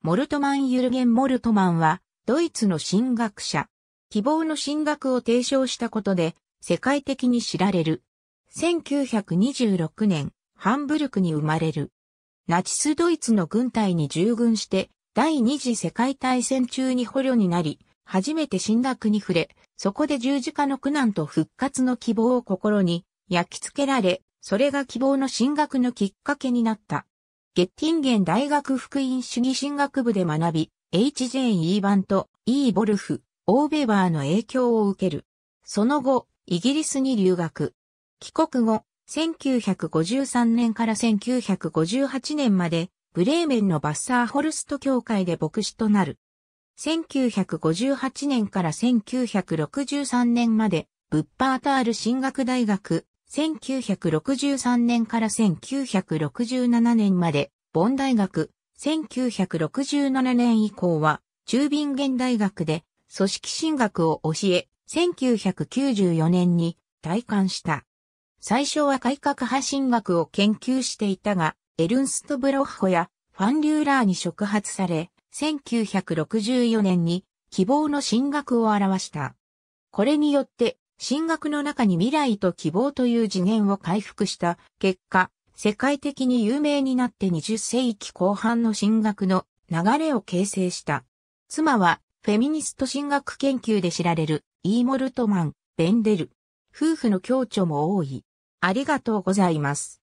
モルトマン・ユルゲン・モルトマンは、ドイツの神学者。希望の神学を提唱したことで、世界的に知られる。1926年、ハンブルクに生まれる。ナチスドイツの軍隊に従軍して、第二次世界大戦中に捕虜になり、初めて神学に触れ、そこで十字架の苦難と復活の希望を心に焼き付けられ、それが希望の進学のきっかけになった。ゲッティンゲン大学福音主義進学部で学び、H.J. イーバンと E. ボルフ、オーベバーの影響を受ける。その後、イギリスに留学。帰国後、1953年から1958年まで、ブレーメンのバッサーホルスト教会で牧師となる。1958年から1963年まで、ブッパータール進学大学、1963年から1967年まで、ボン大学、1967年以降は、チュービンゲン大学で、組織進学を教え、1994年に退官した。最初は改革派進学を研究していたが、エルンスト・ブロッホやファン・リューラーに触発され、1964年に希望の進学を表した。これによって進学の中に未来と希望という次元を回復した結果、世界的に有名になって20世紀後半の進学の流れを形成した。妻はフェミニスト進学研究で知られるイーモルトマン、ベンデル。夫婦の共著も多い。ありがとうございます。